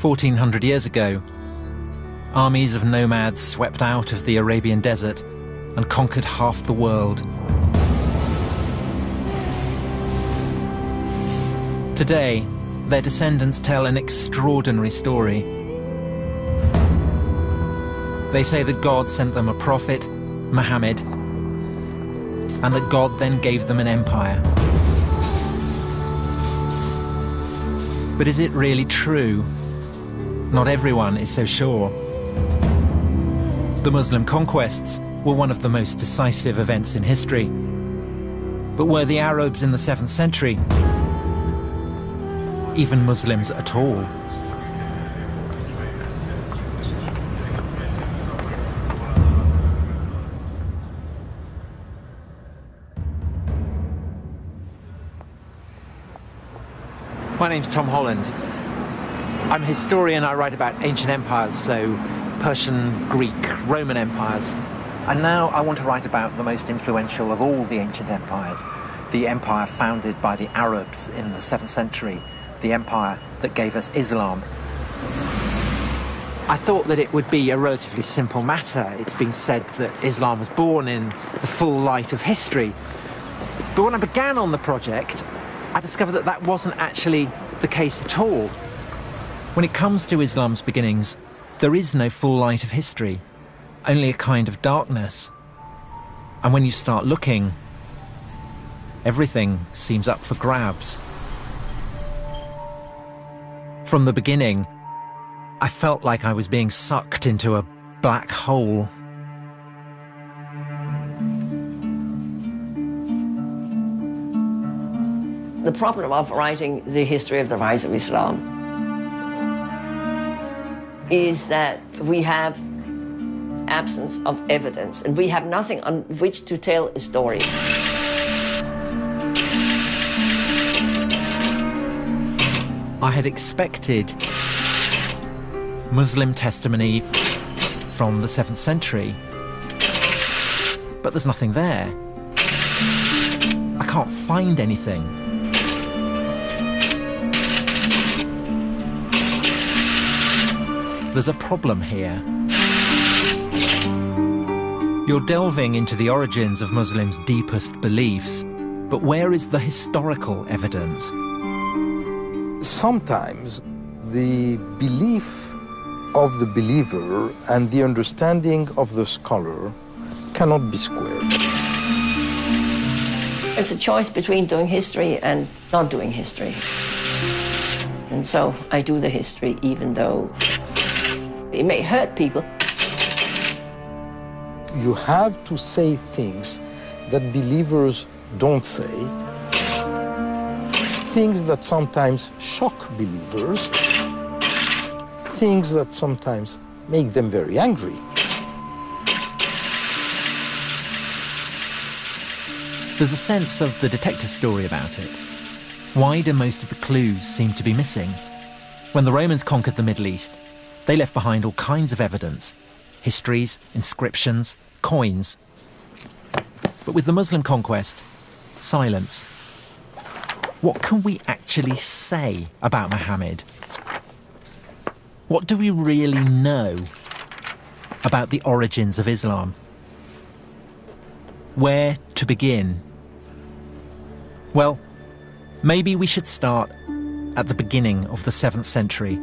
1400 years ago, armies of nomads swept out of the Arabian desert and conquered half the world. Today, their descendants tell an extraordinary story. They say that God sent them a prophet, Muhammad, and that God then gave them an empire. But is it really true? Not everyone is so sure. The Muslim conquests were one of the most decisive events in history. But were the Arabs in the 7th century even Muslims at all? My name's Tom Holland. I'm a historian, I write about ancient empires, so Persian, Greek, Roman empires. And now I want to write about the most influential of all the ancient empires, the empire founded by the Arabs in the 7th century, the empire that gave us Islam. I thought that it would be a relatively simple matter. It's been said that Islam was born in the full light of history. But when I began on the project, I discovered that that wasn't actually the case at all. When it comes to Islam's beginnings, there is no full light of history, only a kind of darkness. And when you start looking, everything seems up for grabs. From the beginning, I felt like I was being sucked into a black hole. The problem of writing the history of the rise of Islam is that we have absence of evidence and we have nothing on which to tell a story. I had expected Muslim testimony from the 7th century, but there's nothing there. I can't find anything. There's a problem here. You're delving into the origins of Muslims' deepest beliefs, but where is the historical evidence? sometimes the belief of the believer and the understanding of the scholar cannot be squared. It's a choice between doing history and not doing history. And so I do the history even though it may hurt people. You have to say things that believers don't say things that sometimes shock believers, things that sometimes make them very angry. There's a sense of the detective story about it. Why do most of the clues seem to be missing? When the Romans conquered the Middle East, they left behind all kinds of evidence histories, inscriptions, coins. But with the Muslim conquest, silence. What can we actually say about Muhammad? What do we really know about the origins of Islam? Where to begin? Well, maybe we should start at the beginning of the 7th century.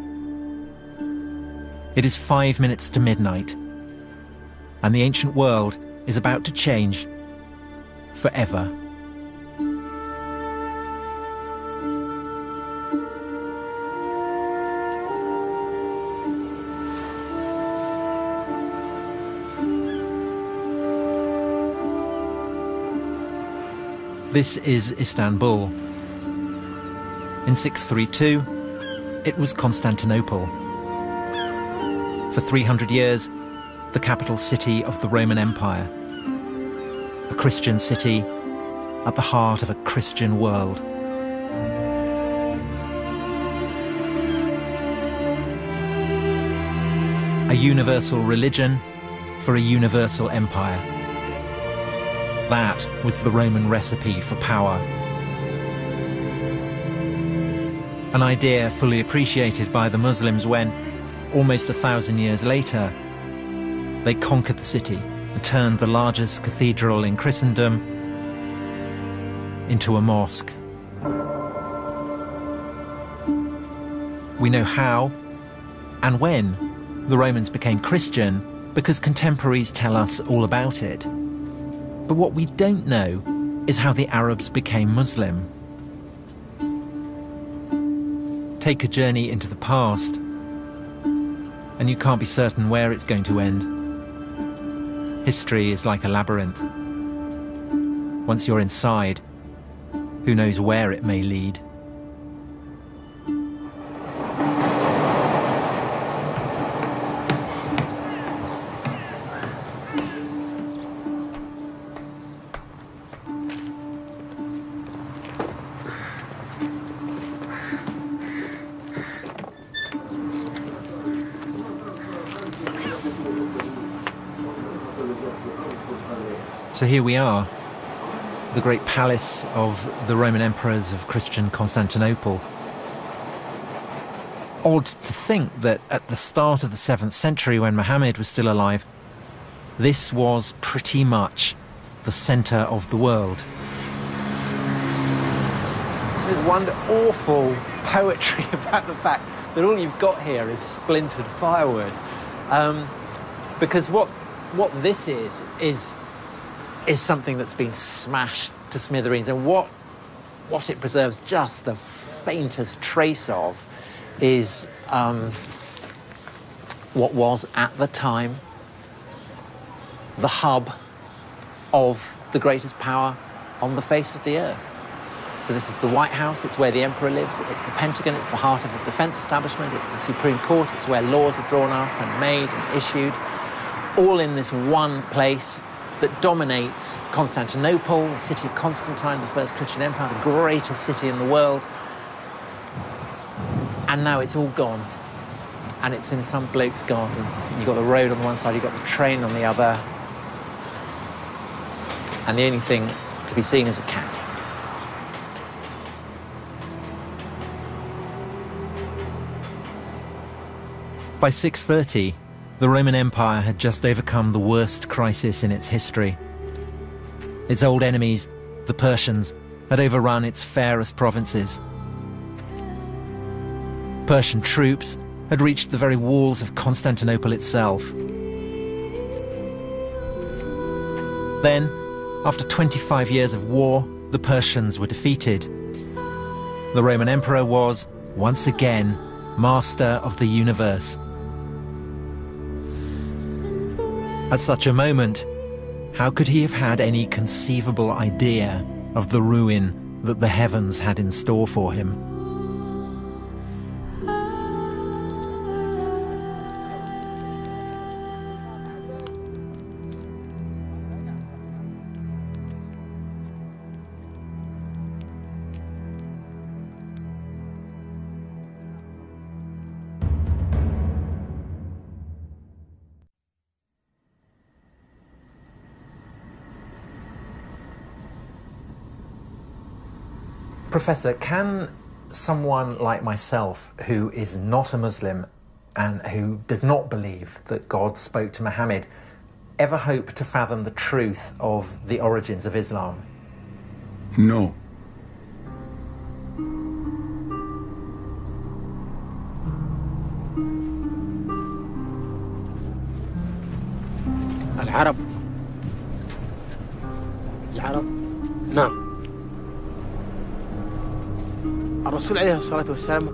It is five minutes to midnight, and the ancient world is about to change forever. This is Istanbul. In 632, it was Constantinople. For 300 years, the capital city of the Roman Empire. A Christian city at the heart of a Christian world. A universal religion for a universal empire. That was the Roman recipe for power. An idea fully appreciated by the Muslims when, almost a thousand years later, they conquered the city and turned the largest cathedral in Christendom into a mosque. We know how and when the Romans became Christian because contemporaries tell us all about it. But what we don't know is how the Arabs became Muslim. Take a journey into the past, and you can't be certain where it's going to end. History is like a labyrinth. Once you're inside, who knows where it may lead? So here we are, the great palace of the Roman emperors of Christian Constantinople. Odd to think that at the start of the 7th century, when Muhammad was still alive, this was pretty much the centre of the world. There's one awful poetry about the fact that all you've got here is splintered firewood. Um, because what, what this is, is is something that's been smashed to smithereens. And what, what it preserves just the faintest trace of is um, what was at the time the hub of the greatest power on the face of the earth. So this is the White House, it's where the emperor lives, it's the Pentagon, it's the heart of the defense establishment, it's the Supreme Court, it's where laws are drawn up and made and issued, all in this one place that dominates Constantinople, the city of Constantine, the first Christian empire, the greatest city in the world. And now it's all gone. And it's in some bloke's garden. You've got the road on one side, you've got the train on the other. And the only thing to be seen is a cat. By 630, the Roman Empire had just overcome the worst crisis in its history. Its old enemies, the Persians, had overrun its fairest provinces. Persian troops had reached the very walls of Constantinople itself. Then, after 25 years of war, the Persians were defeated. The Roman Emperor was, once again, master of the universe. At such a moment, how could he have had any conceivable idea of the ruin that the heavens had in store for him? Professor, can someone like myself who is not a Muslim and who does not believe that God spoke to Muhammad ever hope to fathom the truth of the origins of Islam? No. العرب الرسول عليه الصلاة والسلام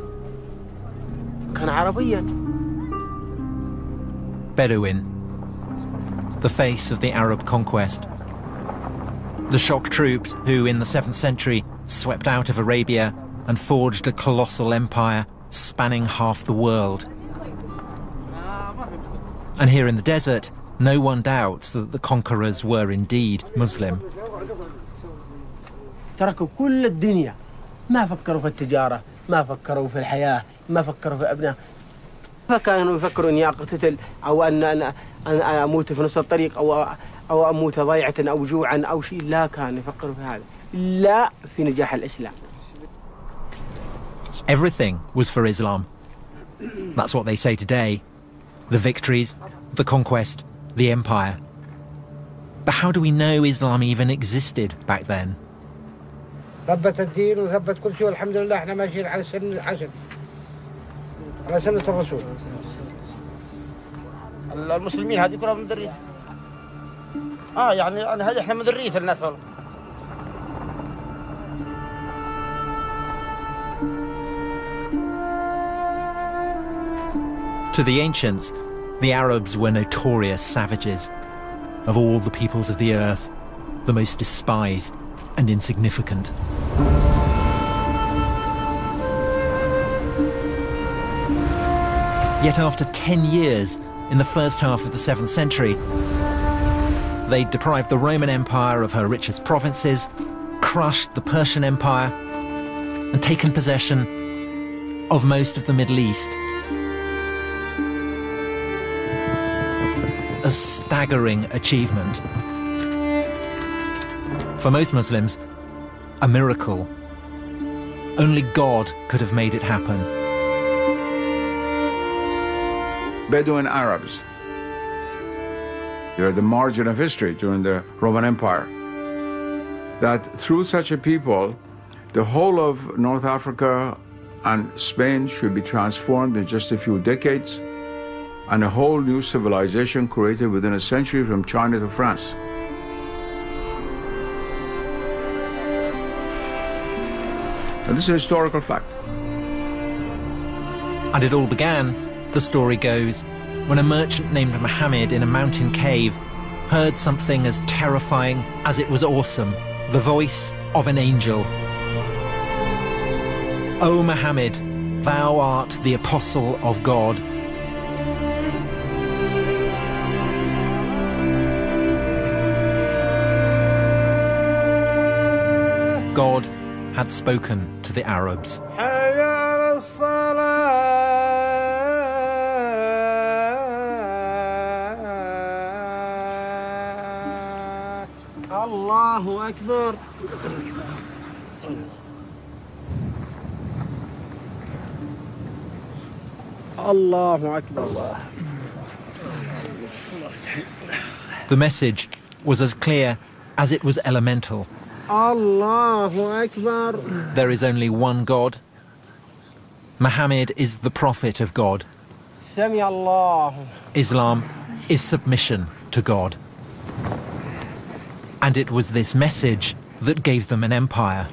كان عربيا Bedouin, the face of the Arab conquest. The shock troops who, in the 7th century, swept out of Arabia and forged a colossal empire spanning half the world. And here in the desert, no one doubts that the conquerors were indeed Muslim. تركوا كل الدنيا ما فكروا في التجارة ما فكروا في الحياة ما فكروا في أبناء فكانوا يفكروا اني اقتتل أو ان أنا أن أموت في نص الطريق أو أو أموت ضيعة أو جوعا أو شيء لا كانوا يفكروا في هذا لا في نجاح الإسلام Everything was for Islam. That's what they say today. The victories, the conquest, the empire. But how do we know Islam even existed back then? ثبت الدين وثبت كل شيء والحمد لله احنا ماشيين على سن عشر على سنة الرسول المسلمين هذه كلها من ذرية اه يعني هذه احنا من ذرية الناس والله To the ancients, the Arabs were notorious savages. Of all the peoples of the earth, the most despised and insignificant. Yet after 10 years, in the first half of the 7th century, they deprived the Roman Empire of her richest provinces, crushed the Persian Empire, and taken possession of most of the Middle East. A staggering achievement. For most Muslims, a miracle. Only God could have made it happen. Bedouin Arabs. They're the margin of history during the Roman Empire. That through such a people, the whole of North Africa and Spain should be transformed in just a few decades, and a whole new civilization created within a century from China to France. And this is a historical fact. And it all began, the story goes, when a merchant named Mohammed in a mountain cave heard something as terrifying as it was awesome the voice of an angel. O Mohammed, thou art the apostle of God. God had spoken to the Arabs. Allahu Akbar. Allahu Akbar. The message was as clear as it was elemental. Allahu Akbar. There is only one God. Muhammad is the prophet of God. Islam is submission to God. And it was this message that gave them an empire.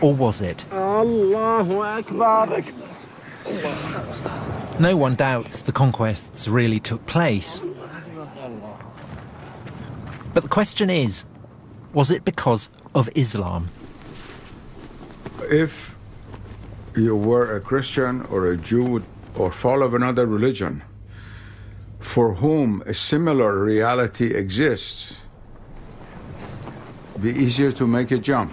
Or was it? Allahu Akbar. No one doubts the conquests really took place. But the question is was it because of Islam? if you were a Christian or a Jew or follow of another religion for whom a similar reality exists, be easier to make a jump.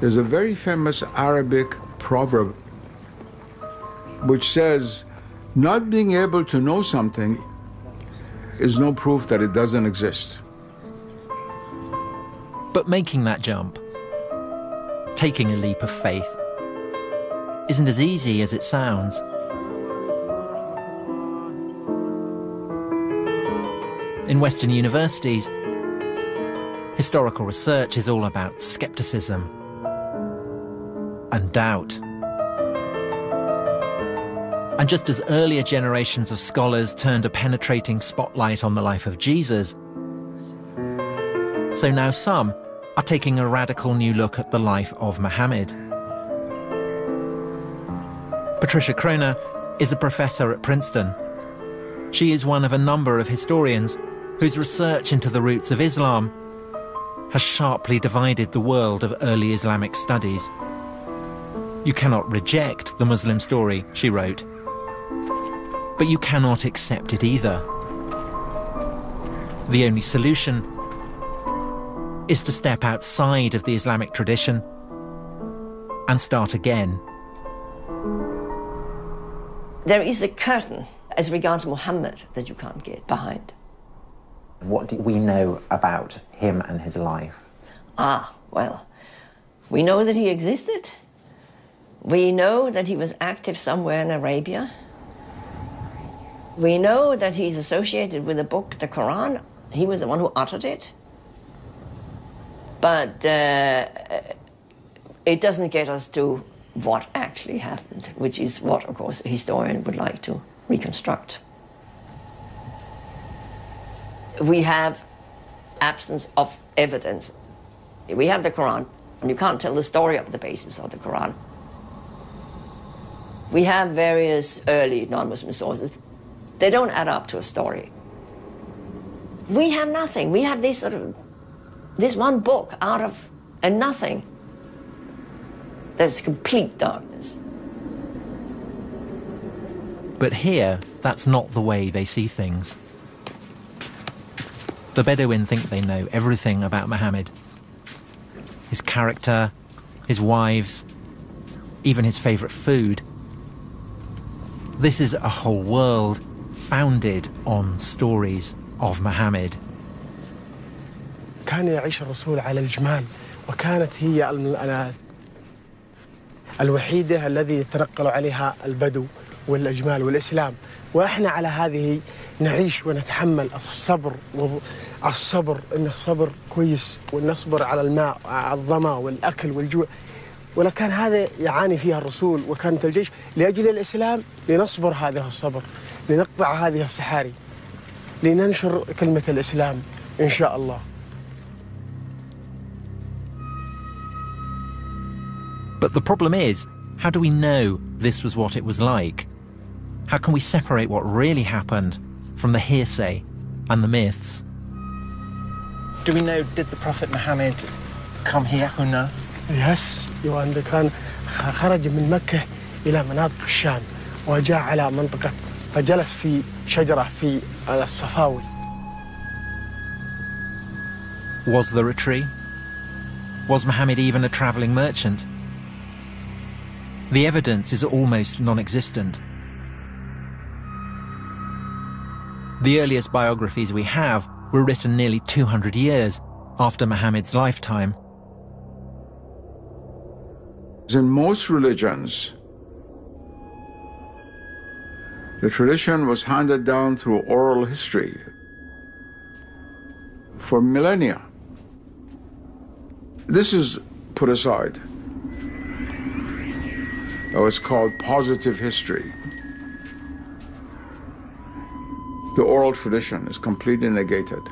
There's a very famous Arabic proverb which says, not being able to know something is no proof that it doesn't exist. But making that jump, taking a leap of faith, isn't as easy as it sounds. In Western universities, historical research is all about skepticism and doubt. And just as earlier generations of scholars turned a penetrating spotlight on the life of Jesus, so now some are taking a radical new look at the life of Muhammad. Patricia Crone is a professor at Princeton. She is one of a number of historians whose research into the roots of Islam has sharply divided the world of early Islamic studies. You cannot reject the Muslim story, she wrote, but you cannot accept it either. The only solution is to step outside of the Islamic tradition and start again. There is a curtain as regards Muhammad that you can't get behind. What do we know about him and his life? Ah, Well, we know that he existed. We know that he was active somewhere in Arabia. We know that he's associated with the book, the Quran. He was the one who uttered it. But uh, it doesn't get us to what actually happened, which is what, of course, a historian would like to reconstruct. We have absence of evidence. We have the Quran, and you can't tell the story of the basis of the Quran. We have various early non Muslim sources. They don't add up to a story. We have nothing. We have this sort of this one book out of a nothing. There's complete darkness. But here, that's not the way they see things. The Bedouin think they know everything about Muhammad his character, his wives, even his favourite food. This is a whole world founded on stories of Muhammad. كان يعيش الرسول على الجمال وكانت هي الوحيدة الذي يتنقل عليها البدو والأجمال والإسلام وإحنا على هذه نعيش ونتحمل الصبر الصبر إن الصبر كويس ونصبر على الماء على الظما والأكل والجوع ولكان هذا يعاني فيها الرسول وكانت الجيش لأجل الإسلام لنصبر هذا الصبر لنقطع هذه الصحاري لننشر كلمة الإسلام إن شاء الله But the problem is, how do we know this was what it was like? How can we separate what really happened from the hearsay and the myths? Do we know, did the Prophet Muhammad come here, Huna? Yes, يوان كان خرج من مكة إلى مناطق الشام وجاء على منطقة فجلس في شجرة في الصفاوي. Was there a tree? Was Muhammad even a travelling merchant? The evidence is almost non existent. The earliest biographies we have were written nearly 200 years after Muhammad's lifetime. in most religions, the tradition was handed down through oral history for millennia. This is put aside. It was called positive history. The oral tradition is completely negated.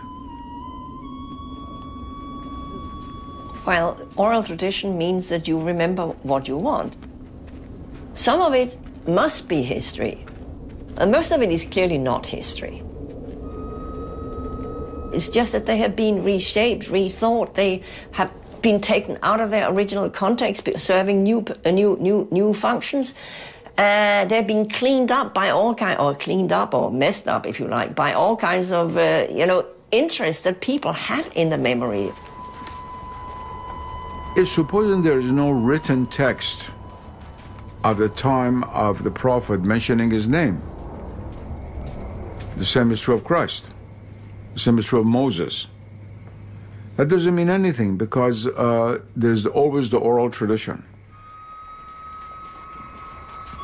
Well, oral tradition means that you remember what you want. Some of it must be history, and most of it is clearly not history. It's just that they have been reshaped, rethought. They have been taken out of their original context, serving new, uh, new, new, new functions. Uh, they've been cleaned up by all kind, or cleaned up, or messed up, if you like, by all kinds of, uh, you know, interests that people have in the memory. If supposing there is no written text of the time of the prophet mentioning his name, the same is true of Christ. The same is true of Moses. That doesn't mean anything because uh, there's always the oral tradition.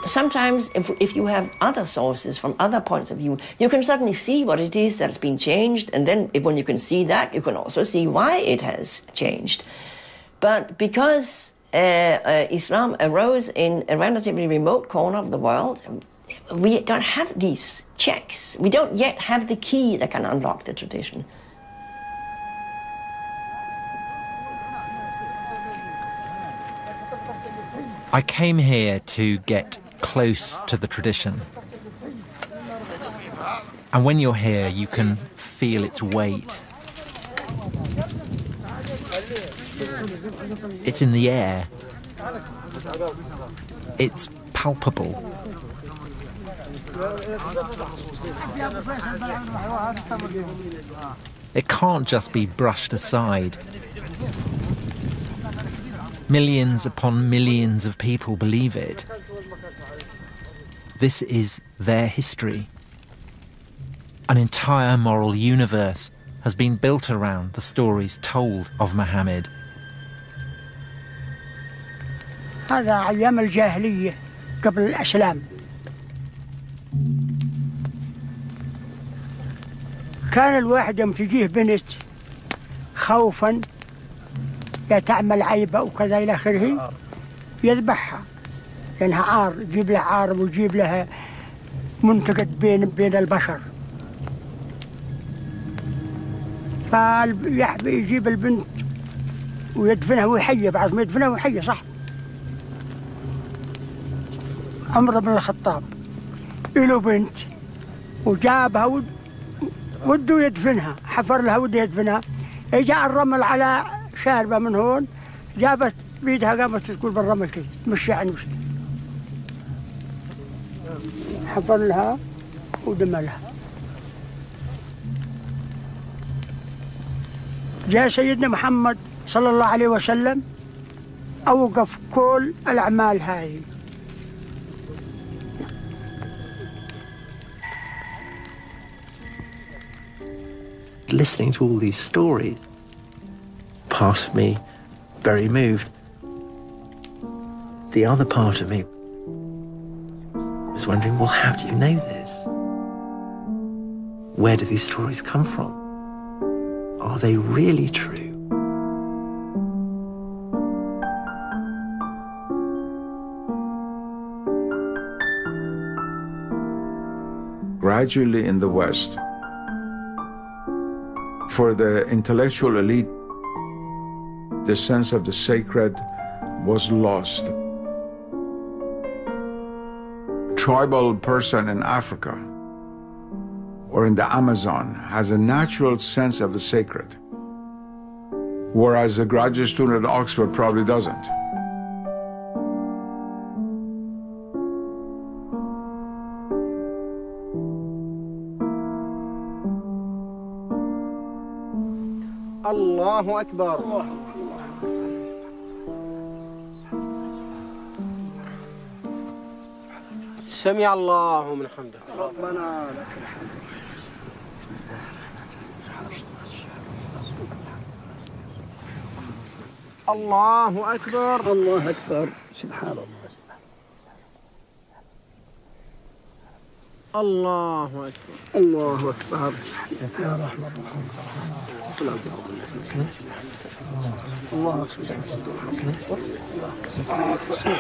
Sometimes, if, if you have other sources from other points of view, you can suddenly see what it is that's been changed, and then if, when you can see that, you can also see why it has changed. But because uh, uh, Islam arose in a relatively remote corner of the world, we don't have these checks. We don't yet have the key that can unlock the tradition. I came here to get close to the tradition. And when you're here, you can feel its weight. It's in the air. It's palpable. It can't just be brushed aside. Millions upon millions of people believe it. This is their history. An entire moral universe has been built around the stories told of Muhammad. هذا أيام الجاهلية قبل الإسلام. كان الواحد يوم تجيه بنت خوفا يا تعمل عيبة وكذا إلى آخره يذبحها لأنها عار يجيب لها عار ويجيب لها منتقد بين بين البشر. فيحبي يجيب البنت ويدفنها ويحيى بعد ما يدفنها ويحيى صح؟ عمر بن الخطاب. له بنت. وجابها ود وده يدفنها حفر لها وده يدفنها. جاء الرمل على شاربة من هون جابت بيدها قامت تقول بالرمل كذا مشي عن مشي حفر لها ودملها جاء سيدنا محمد صلى الله عليه وسلم أوقف كل الأعمال هذه listening to all these stories, part of me very moved. The other part of me was wondering, well, how do you know this? Where do these stories come from? Are they really true? Gradually in the West, for the intellectual elite, the sense of the sacred was lost. Tribal person in Africa or in the Amazon has a natural sense of the sacred, whereas a graduate student at Oxford probably doesn't. الله أكبر. سمع الله من حمده. ربنا لك الله أكبر. الله أكبر. سبحان الله. الله أكبر. الله أكبر. الله. أكبر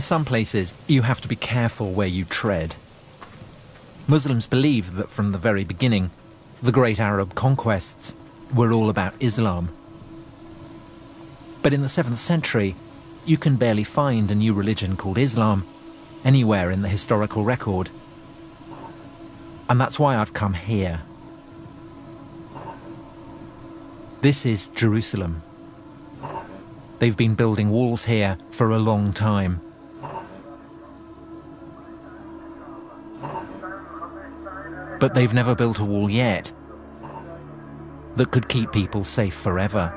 In some places, you have to be careful where you tread. Muslims believe that from the very beginning, the great Arab conquests were all about Islam. But in the 7th century, you can barely find a new religion called Islam anywhere in the historical record. And that's why I've come here. This is Jerusalem. They've been building walls here for a long time. But they've never built a wall yet that could keep people safe forever.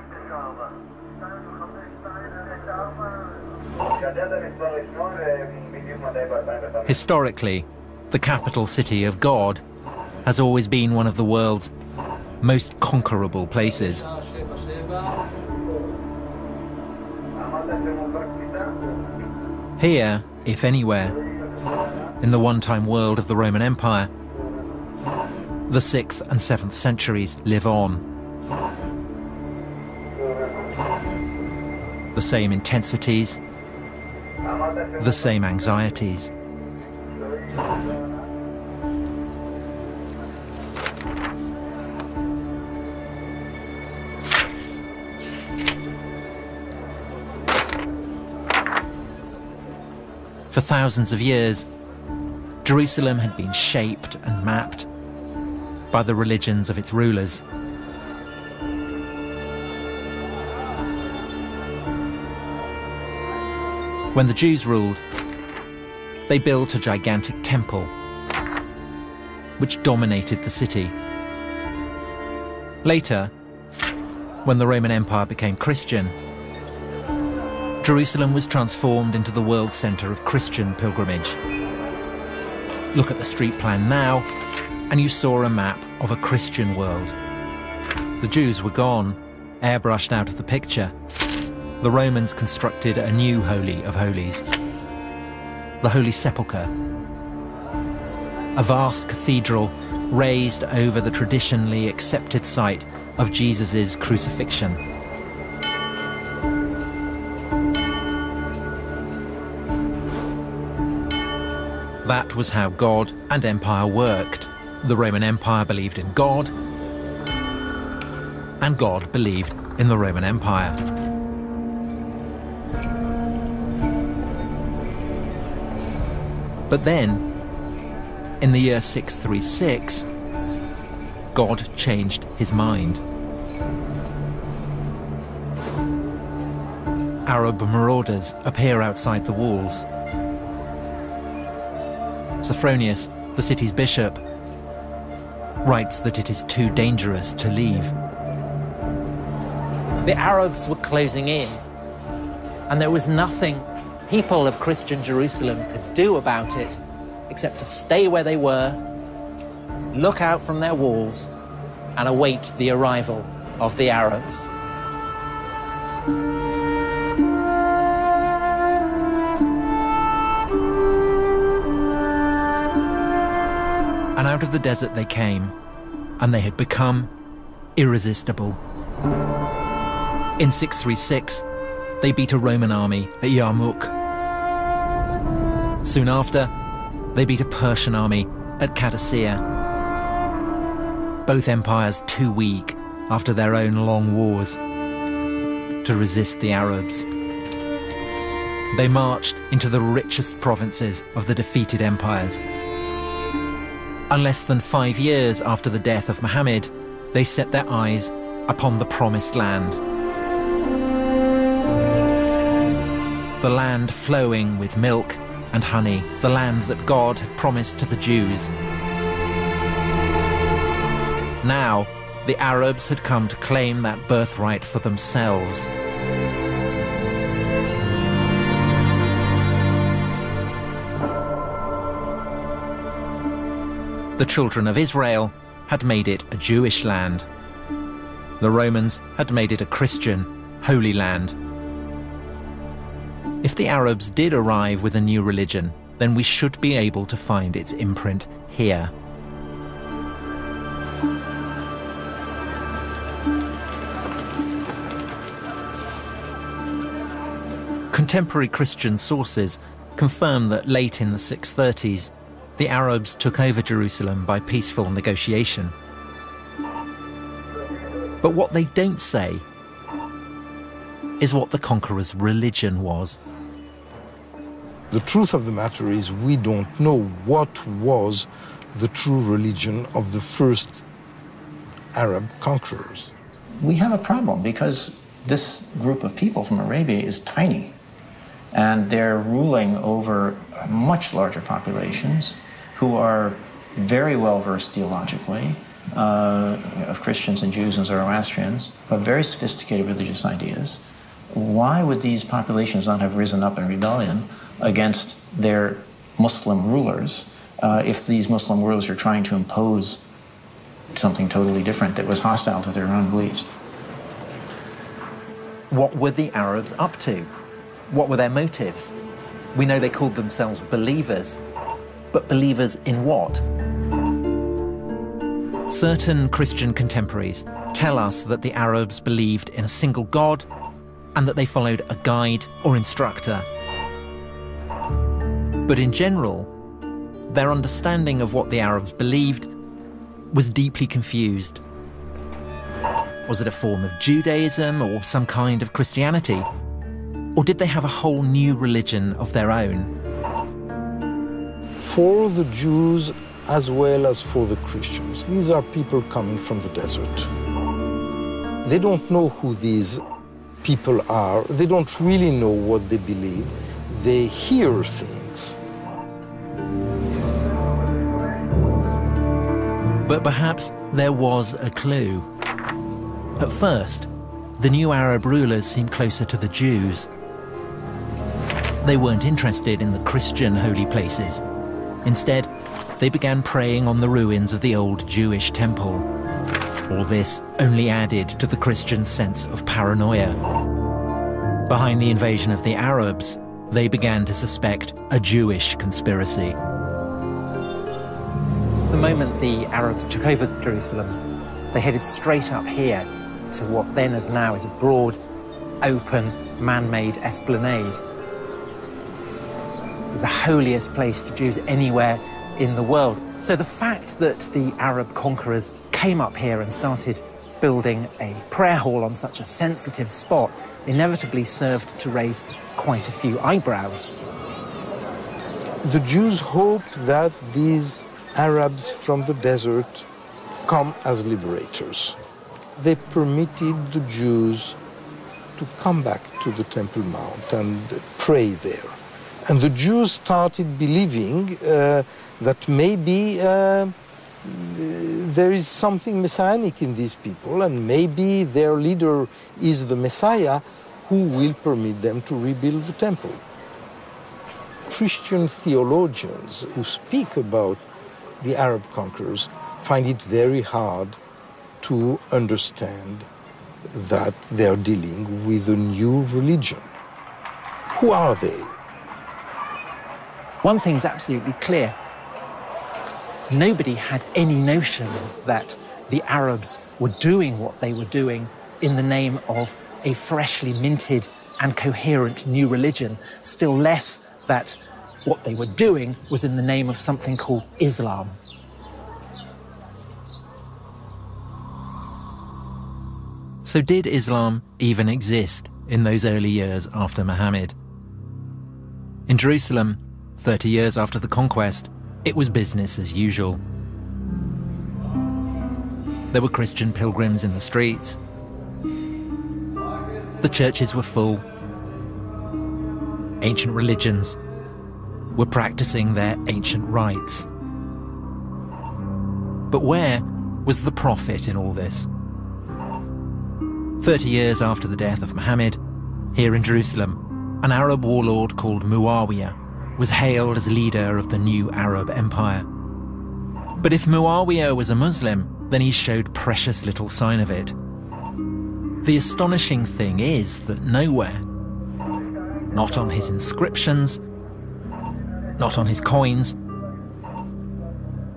Historically, the capital city of God has always been one of the world's most conquerable places. Here, if anywhere, in the one time world of the Roman Empire, the 6th and 7th centuries live on. The same intensities, the same anxieties. For thousands of years, Jerusalem had been shaped and mapped by the religions of its rulers. When the Jews ruled, they built a gigantic temple which dominated the city. Later, when the Roman Empire became Christian, Jerusalem was transformed into the world centre of Christian pilgrimage. Look at the street plan now, and you saw a map of a Christian world. The Jews were gone, airbrushed out of the picture. The Romans constructed a new Holy of Holies, the Holy Sepulchre, a vast cathedral raised over the traditionally accepted site of Jesus' crucifixion. That was how God and empire worked. The Roman Empire believed in God, and God believed in the Roman Empire. But then, in the year 636, God changed his mind. Arab marauders appear outside the walls. Sophronius, the city's bishop, writes that it is too dangerous to leave. The Arabs were closing in, and there was nothing people of Christian Jerusalem could do about it except to stay where they were, look out from their walls, and await the arrival of the Arabs. Desert they came, and they had become irresistible. In 636, they beat a Roman army at Yarmouk. Soon after, they beat a Persian army at Qadisiyah. Both empires too weak after their own long wars to resist the Arabs. They marched into the richest provinces of the defeated empires. And less than five years after the death of Muhammad, they set their eyes upon the promised land. The land flowing with milk and honey, the land that God had promised to the Jews. Now, the Arabs had come to claim that birthright for themselves. The children of Israel had made it a Jewish land. The Romans had made it a Christian, holy land. If the Arabs did arrive with a new religion, then we should be able to find its imprint here. Contemporary Christian sources confirm that late in the 630s, the Arabs took over Jerusalem by peaceful negotiation. But what they don't say is what the conqueror's religion was. The truth of the matter is, we don't know what was the true religion of the first Arab conquerors. We have a problem because this group of people from Arabia is tiny and they're ruling over much larger populations who are very well versed theologically uh, of Christians and Jews and Zoroastrians, but very sophisticated religious ideas. Why would these populations not have risen up in rebellion against their Muslim rulers uh, if these Muslim rulers are trying to impose something totally different that was hostile to their own beliefs. What were the Arabs up to? What were their motives? We know they called themselves believers, but believers in what? Certain Christian contemporaries tell us that the Arabs believed in a single God and that they followed a guide or instructor but in general, their understanding of what the Arabs believed was deeply confused. Was it a form of Judaism or some kind of Christianity? Or did they have a whole new religion of their own? For the Jews as well as for the Christians. These are people coming from the desert. They don't know who these people are, they don't really know what they believe. They hear things. But perhaps there was a clue. At first, the new Arab rulers seemed closer to the Jews. They weren't interested in the Christian holy places. Instead, they began praying on the ruins of the old Jewish temple. All this only added to the Christians' sense of paranoia. Behind the invasion of the Arabs, they began to suspect a Jewish conspiracy. The moment the Arabs took over Jerusalem, they headed straight up here to what then as now is a broad, open, man-made esplanade. The holiest place to Jews anywhere in the world. So the fact that the Arab conquerors came up here and started building a prayer hall on such a sensitive spot inevitably served to raise quite a few eyebrows. The Jews hope that these Arabs from the desert come as liberators. They permitted the Jews to come back to the Temple Mount and pray there. And the Jews started believing uh, that maybe uh, there is something messianic in these people, and maybe their leader is the Messiah who will permit them to rebuild the temple. Christian theologians who speak about the Arab conquerors find it very hard to understand that they're dealing with a new religion. Who are they? One thing is absolutely clear. Nobody had any notion that the Arabs were doing what they were doing in the name of a freshly minted and coherent new religion, still less that what they were doing was in the name of something called Islam. So, did Islam even exist in those early years after Muhammad? In Jerusalem, 30 years after the conquest, it was business as usual. There were Christian pilgrims in the streets. The churches were full. Ancient religions were practicing their ancient rites. But where was the prophet in all this? Thirty years after the death of Muhammad, here in Jerusalem, an Arab warlord called Muawiyah was hailed as leader of the new Arab Empire. But if Muawiyah was a Muslim, then he showed precious little sign of it. The astonishing thing is that nowhere, not on his inscriptions, not on his coins,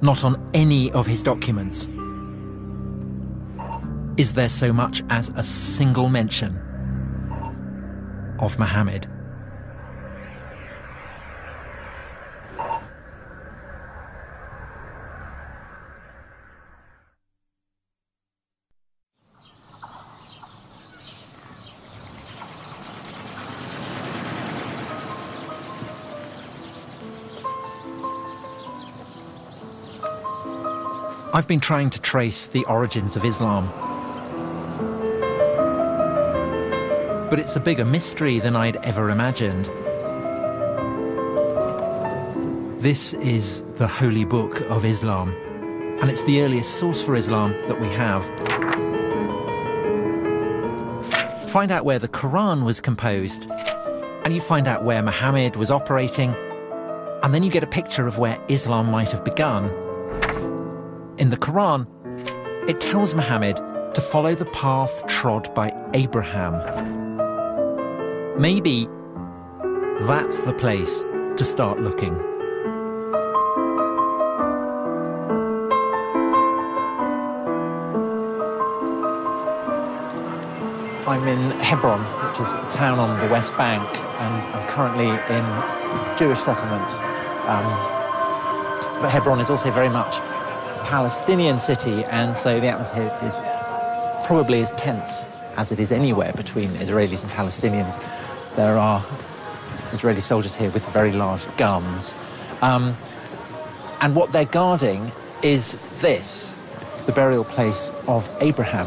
not on any of his documents, is there so much as a single mention of Muhammad. I've been trying to trace the origins of Islam. But it's a bigger mystery than I'd ever imagined. This is the Holy Book of Islam, and it's the earliest source for Islam that we have. Find out where the Quran was composed, and you find out where Muhammad was operating, and then you get a picture of where Islam might have begun in the Quran, it tells Muhammad to follow the path trod by Abraham. Maybe that's the place to start looking. I'm in Hebron, which is a town on the West Bank, and I'm currently in Jewish settlement. Um, but Hebron is also very much Palestinian city, and so the atmosphere is probably as tense as it is anywhere between Israelis and Palestinians. There are Israeli soldiers here with very large guns. Um, And what they're guarding is this the burial place of Abraham.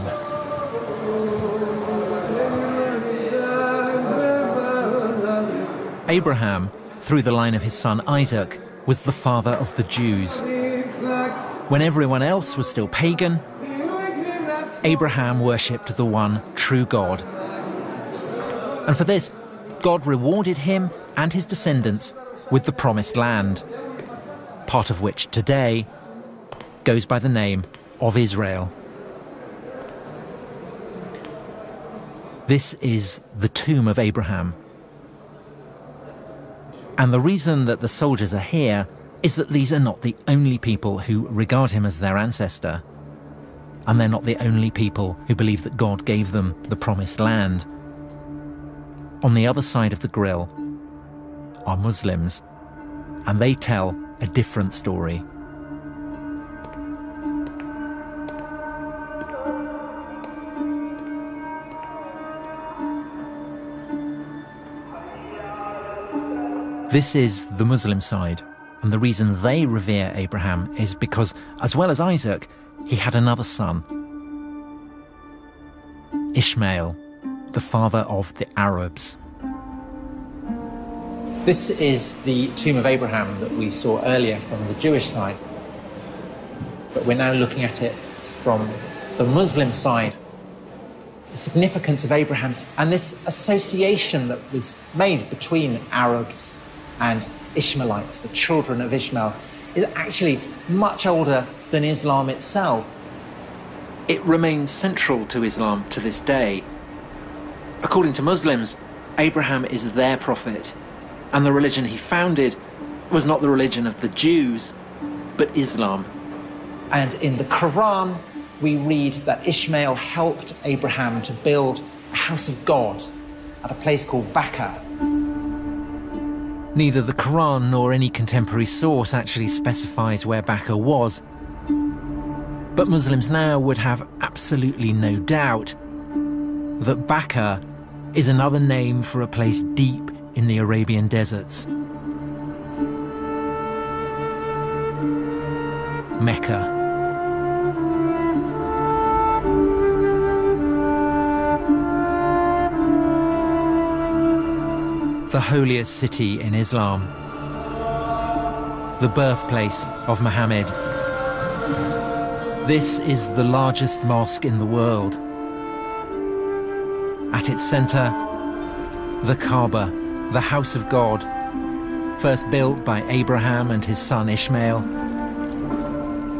Abraham, through the line of his son Isaac, was the father of the Jews. When everyone else was still pagan, Abraham worshipped the one true God. And for this, God rewarded him and his descendants with the promised land, part of which today goes by the name of Israel. This is the tomb of Abraham. And the reason that the soldiers are here is that these are not the only people who regard him as their ancestor. And they're not the only people who believe that God gave them the promised land. On the other side of the grill are Muslims, and they tell a different story. This is the Muslim side, and the reason they revere Abraham is because, as well as Isaac, he had another son, Ishmael, the father of the Arabs. This is the tomb of Abraham that we saw earlier from the Jewish side, but we're now looking at it from the Muslim side. The significance of Abraham and this association that was made between Arabs and Ishmaelites, the children of Ishmael, is actually much older than Islam itself. It remains central to Islam to this day. According to Muslims, Abraham is their prophet, and the religion he founded was not the religion of the Jews, but Islam. And in the Quran, we read that Ishmael helped Abraham to build a house of God at a place called Bakkah, Neither the Quran nor any contemporary source actually specifies where Bakkah was. But Muslims now would have absolutely no doubt that Bakkah is another name for a place deep in the Arabian deserts. Mecca. The holiest city in Islam, the birthplace of Muhammad. This is the largest mosque in the world. At its center, the Kaaba, the house of God, first built by Abraham and his son Ishmael,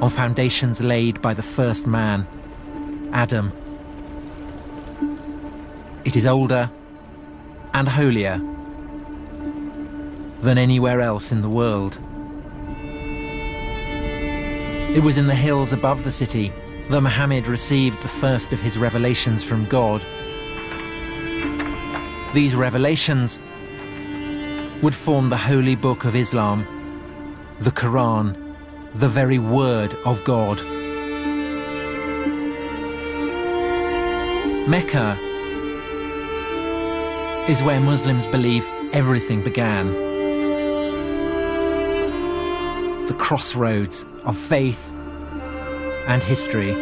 on foundations laid by the first man, Adam. It is older and holier than anywhere else in the world. It was in the hills above the city that Muhammad received the first of his revelations from God. These revelations would form the holy book of Islam, the Quran, the very word of God. Mecca is where Muslims believe everything began the crossroads of faith and history.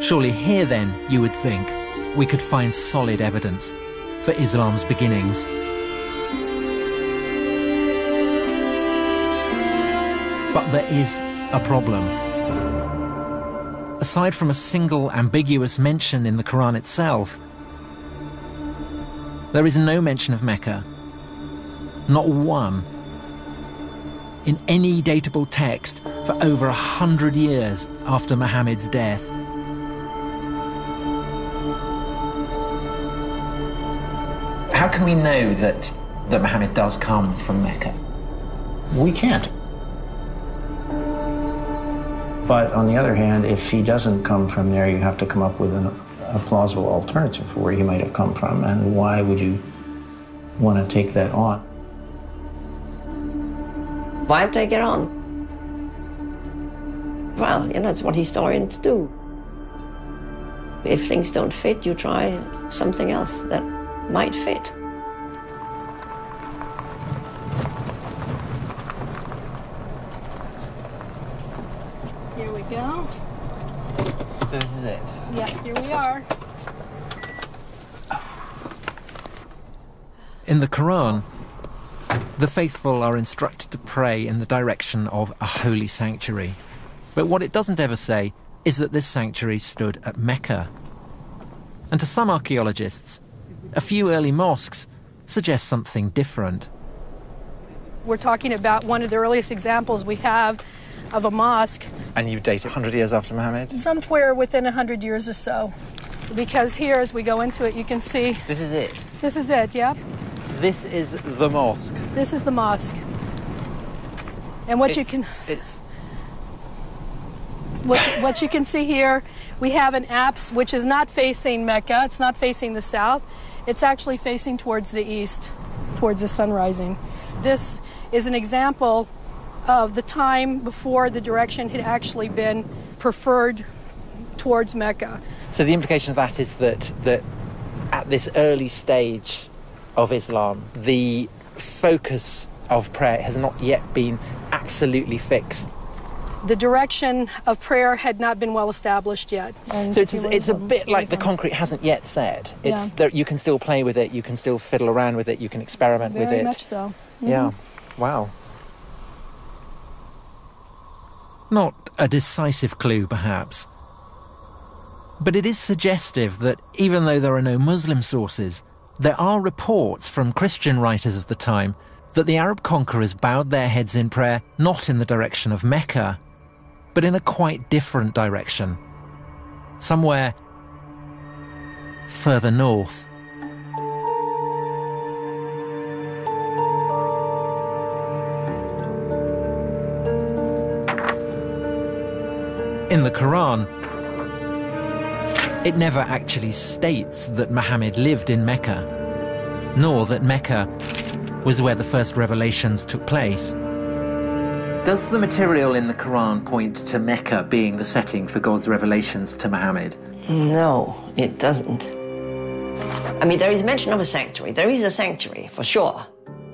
Surely here then, you would think, we could find solid evidence for Islam's beginnings. But there is a problem. Aside from a single ambiguous mention in the Quran itself, there is no mention of Mecca. Not one in any datable text for over a hundred years after Muhammad's death. How can we know that, that Muhammad does come from Mecca? We can't. But on the other hand, if he doesn't come from there, you have to come up with an, a plausible alternative for where he might have come from, and why would you want to take that on? Why don't take it on? Well, you know, it's what historians do. If things don't fit, you try something else that might fit. Here we go. So this is it. Yeah, here we are. In the Quran, the faithful are instructed to pray in the direction of a holy sanctuary. But what it doesn't ever say is that this sanctuary stood at Mecca. And to some archaeologists, a few early mosques suggest something different. We're talking about one of the earliest examples we have of a mosque And you date it 100 years after Muhammad? somewhere within 100 years or so. Because here, as we go into it, you can see This is it. this is it, yep. This is the mosque. This is the mosque. And what It's- you can It's what, what you can see here, we have an apse which is not facing Mecca. It's not facing the south. It's actually facing towards the east, towards the sun rising. This is an example of the time before the direction had actually been preferred towards Mecca. So the implication of that is that that at this early stage of Islam, the focus of prayer has not yet been absolutely fixed. The direction of prayer had not been well established yet. And So it's see it's a bit like the concrete hasn't yet set. It's Yeah. that you can still play with it, you can still fiddle around with it, you can experiment with Very it. much so. Yeah. Mhm. Wow. Not a decisive clue, perhaps. But it is suggestive that even though there are no Muslim sources, there are reports from Christian writers of the time that the Arab conquerors bowed their heads in prayer not in the direction of Mecca, but in a quite different direction. Somewhere further north. In the Quran, it never actually states that Muhammad lived in Mecca, nor that Mecca was where the first revelations took place. Does the material in the Quran point to Mecca being the setting for God's revelations to Muhammad? No, it doesn't. I mean, there is mention of a sanctuary. There is a sanctuary, for sure.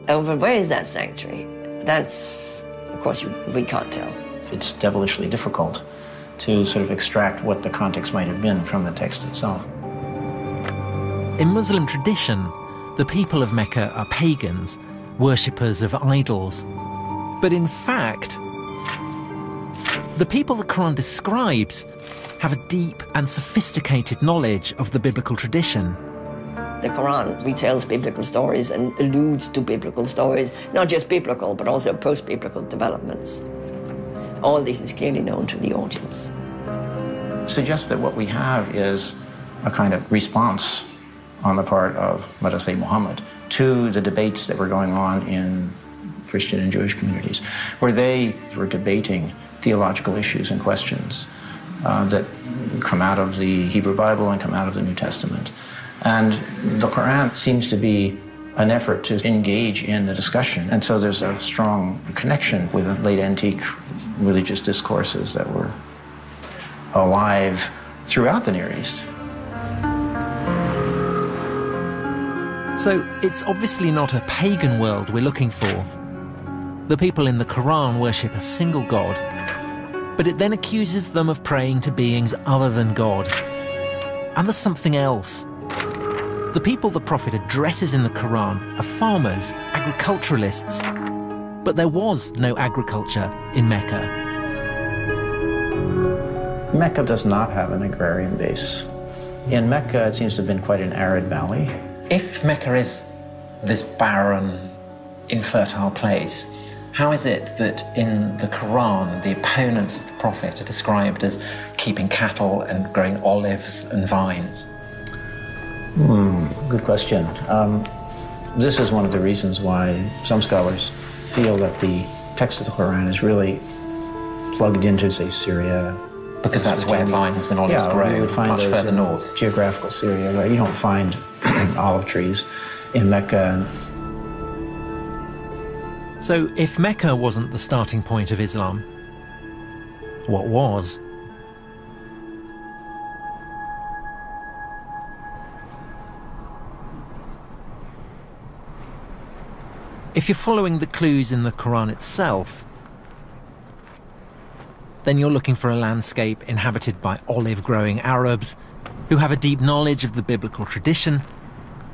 But where is that sanctuary? That's, of course, you, we can't tell. It's devilishly difficult to sort of extract what the context might have been from the text itself. In Muslim tradition, the people of Mecca are pagans, worshippers of idols. But in fact, the people the Quran describes have a deep and sophisticated knowledge of the biblical tradition. The Quran retells biblical stories and alludes to biblical stories, not just biblical, but also post biblical developments. All this is clearly known to the audience. Suggests that what we have is a kind of response on the part of, let us say, Muhammad, to the debates that were going on in Christian and Jewish communities, where they were debating theological issues and questions uh, that come out of the Hebrew Bible and come out of the New Testament. And the Quran seems to be an effort to engage in the discussion. And so there's a strong connection with late antique religious discourses that were alive throughout the Near East. So it's obviously not a pagan world we're looking for. The people in the Quran worship a single God, but it then accuses them of praying to beings other than God. And there's something else. The people the Prophet addresses in the Quran are farmers, agriculturalists. But there was no agriculture in Mecca. Mecca does not have an agrarian base. In Mecca, it seems to have been quite an arid valley. If Mecca is this barren, infertile place, how is it that in the Quran the opponents of the Prophet are described as keeping cattle and growing olives and vines? Hmm, good question. Um, this is one of the reasons why some scholars feel that the text of the Quran is really plugged into, say, Syria. Because that's where vines and olives yeah, grow, you would find much those further north. Geographical Syria, right? You don't find olive trees in Mecca. So if Mecca wasn't the starting point of Islam, what was? If you're following the clues in the Quran itself, then you're looking for a landscape inhabited by olive growing Arabs who have a deep knowledge of the biblical tradition,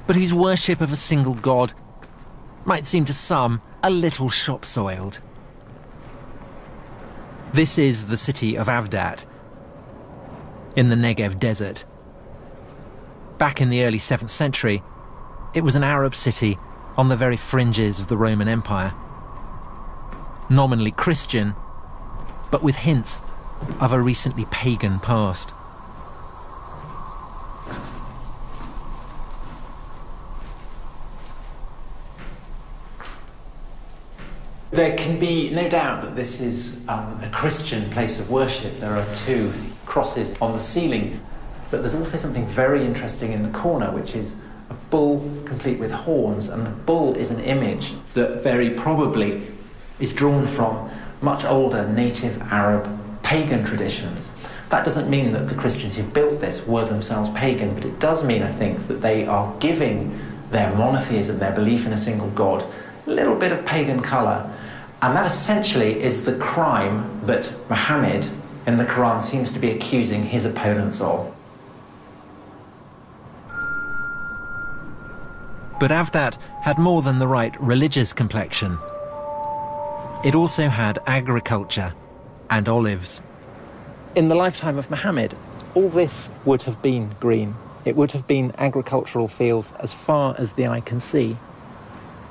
but whose worship of a single god might seem to some a little shop soiled. This is the city of Avdat in the Negev desert. Back in the early 7th century, it was an Arab city on the very fringes of the Roman Empire. Nominally Christian, but with hints of a recently pagan past. There can be no doubt that this is um, a Christian place of worship. There are two crosses on the ceiling, but there's also something very interesting in the corner, which is a bull complete with horns, and the bull is an image that very probably is drawn from much older native Arab pagan traditions. That doesn't mean that the Christians who built this were themselves pagan, but it does mean, I think, that they are giving their monotheism, their belief in a single God, little bit of pagan colour. And that essentially is the crime that Muhammad in the Quran seems to be accusing his opponents of. But Avdat had more than the right religious complexion. It also had agriculture and olives. In the lifetime of Muhammad, all this would have been green. It would have been agricultural fields as far as the eye can see.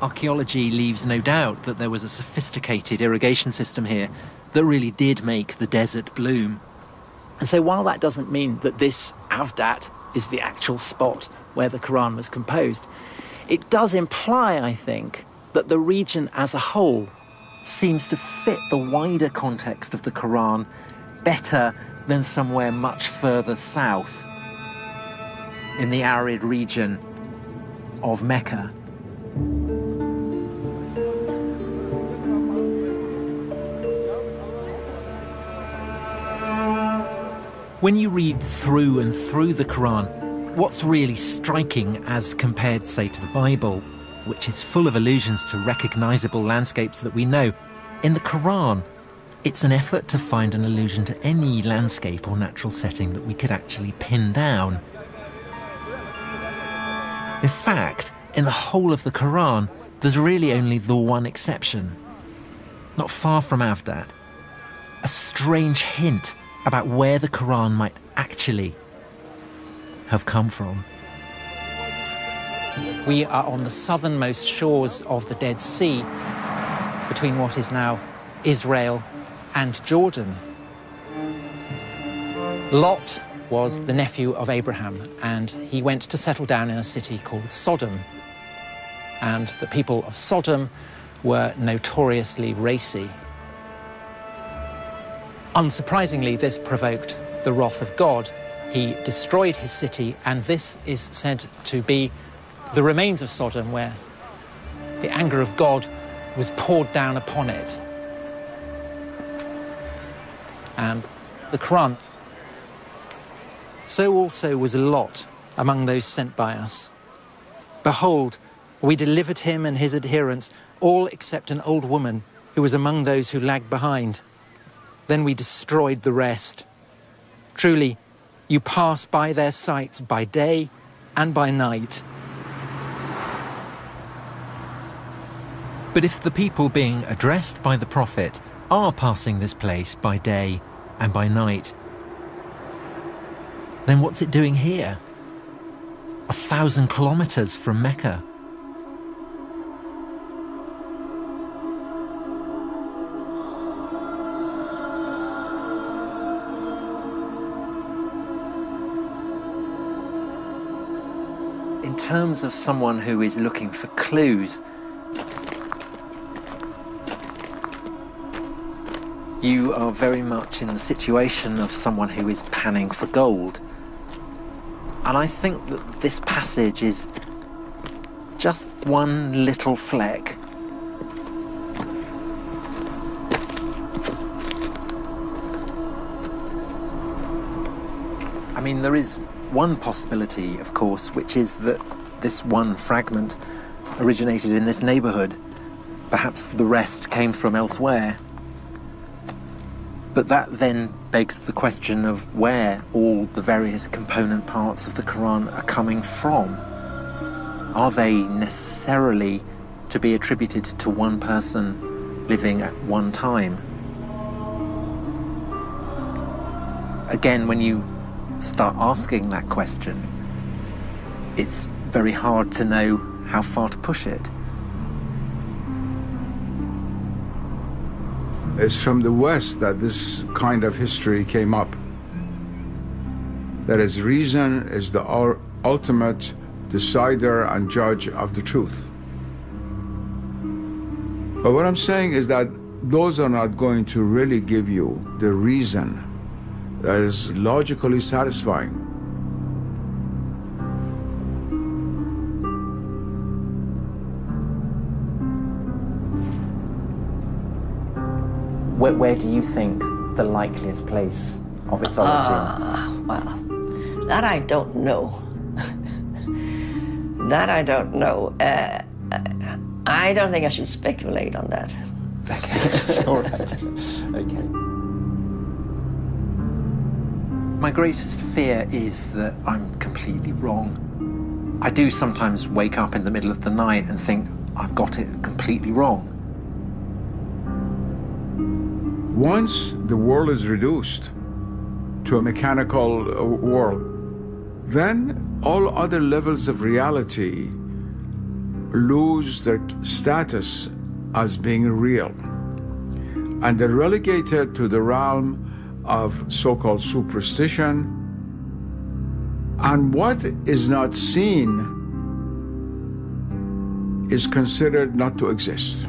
Archaeology leaves no doubt that there was a sophisticated irrigation system here that really did make the desert bloom. And so, while that doesn't mean that this Avdat is the actual spot where the Quran was composed, it does imply, I think, that the region as a whole seems to fit the wider context of the Quran better than somewhere much further south in the arid region of Mecca. When you read through and through the Quran, what's really striking as compared, say, to the Bible, which is full of allusions to recognizable landscapes that we know, in the Quran, it's an effort to find an allusion to any landscape or natural setting that we could actually pin down. In fact, in the whole of the Quran, there's really only the one exception. Not far from Avdat, a strange hint about where the Quran might actually have come from. We are on the southernmost shores of the Dead Sea, between what is now Israel and Jordan. Lot was the nephew of Abraham, and he went to settle down in a city called Sodom. And the people of Sodom were notoriously racy. Unsurprisingly, this provoked the wrath of God. He destroyed his city, and this is said to be the remains of Sodom, where the anger of God was poured down upon it. And the Quran. So also was Lot among those sent by us. Behold, we delivered him and his adherents, all except an old woman who was among those who lagged behind. Then we destroyed the rest. Truly, you pass by their sites by day and by night. But if the people being addressed by the Prophet are passing this place by day and by night, then what's it doing here? A thousand kilometers from Mecca. In terms of someone who is looking for clues, you are very much in the situation of someone who is panning for gold. And I think that this passage is just one little fleck. I mean, there is one possibility, of course, which is that this one fragment originated in this neighborhood. Perhaps the rest came from elsewhere. But that then begs the question of where all the various component parts of the Quran are coming from. Are they necessarily to be attributed to one person living at one time? Again, when you start asking that question, it's very hard to know how far to push it. It's from the West that this kind of history came up. That is, reason is the ultimate decider and judge of the truth. But what I'm saying is that those are not going to really give you the reason that is logically satisfying. Where, where do you think the likeliest place of its origin? Uh, well, that I don't know. that I don't know. Uh, I don't think I should speculate on that. Okay. All right. Okay. My greatest fear is that I'm completely wrong. I do sometimes wake up in the middle of the night and think I've got it completely wrong. Once the world is reduced to a mechanical uh, world, then all other levels of reality lose their status as being real. And they're relegated to the realm of so called superstition. And what is not seen is considered not to exist.